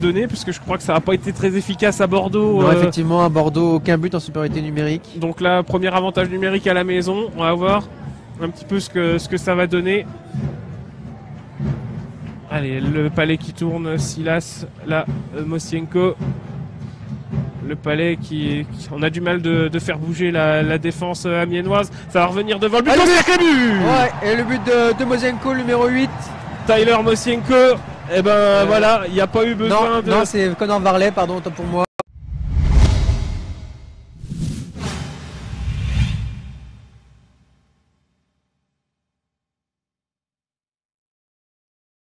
donner, puisque je crois que ça n'a pas été très efficace à Bordeaux. Non, euh, effectivement, à Bordeaux, aucun but en supériorité numérique. donc là, premier avantage numérique à la maison. On va voir un petit peu ce que, ce que ça va donner. Allez, le palais qui tourne, Silas, là, euh, Mosienko. Le palais qui, qui- On a du mal de, de faire bouger la, la défense euh, amiénoise. Ça va revenir devant le but. Allez, but Ouais, et le but de, de Mosenko, le numéro 8. Tyler Mosienko. Et ben voilà, il n'y a pas eu besoin Non, de. non c'est Connor Varley, pardon, pour moi.